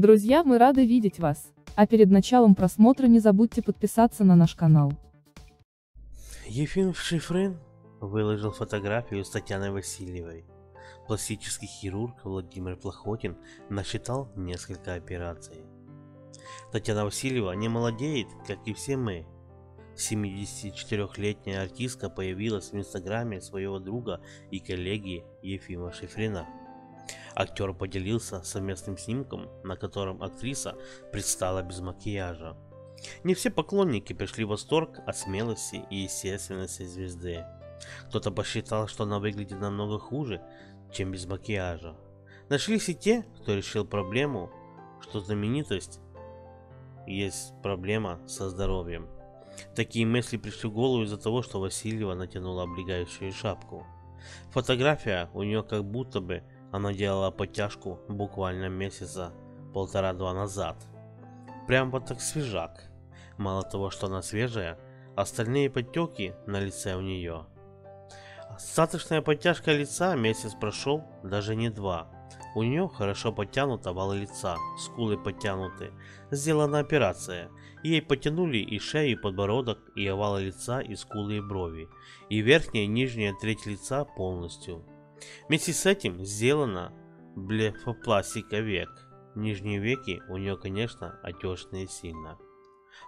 Друзья, мы рады видеть вас. А перед началом просмотра не забудьте подписаться на наш канал. Ефим Шифрин выложил фотографию с Татьяной Васильевой. Пластический хирург Владимир Плохотин насчитал несколько операций. Татьяна Васильева не молодеет, как и все мы. 74-летняя артистка появилась в инстаграме своего друга и коллеги Ефима Шифрина. Актер поделился совместным снимком, на котором актриса предстала без макияжа. Не все поклонники пришли в восторг от смелости и естественности звезды. Кто-то посчитал, что она выглядит намного хуже, чем без макияжа. Нашлись и те, кто решил проблему, что знаменитость есть проблема со здоровьем. Такие мысли пришли в голову из-за того, что Васильева натянула облегающую шапку. Фотография у нее как будто бы она делала подтяжку буквально месяца полтора-два назад. Прям вот так свежак. Мало того, что она свежая, остальные подтеки на лице у нее. Остаточная подтяжка лица месяц прошел, даже не два. У нее хорошо подтянута вал лица, скулы подтянуты. Сделана операция. Ей потянули и шею, и подбородок, и овалы лица, и скулы, и брови. И верхняя и нижняя треть лица полностью. Вместе с этим сделана блефопластика век. Нижние веки у нее, конечно, отечные сильно.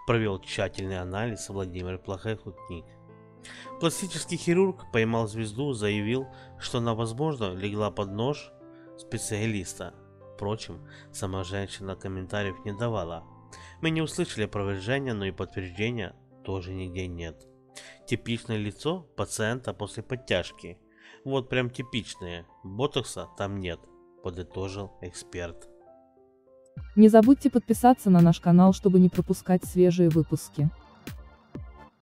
Провел тщательный анализ Владимир Плохотник. Пластический хирург поймал звезду, заявил, что она, возможно, легла под нож специалиста. Впрочем, сама женщина комментариев не давала. Мы не услышали опровержения, но и подтверждения тоже нигде нет. Типичное лицо пациента после подтяжки. Вот прям типичные. Ботокса там нет, подытожил эксперт. Не забудьте подписаться на наш канал, чтобы не пропускать свежие выпуски.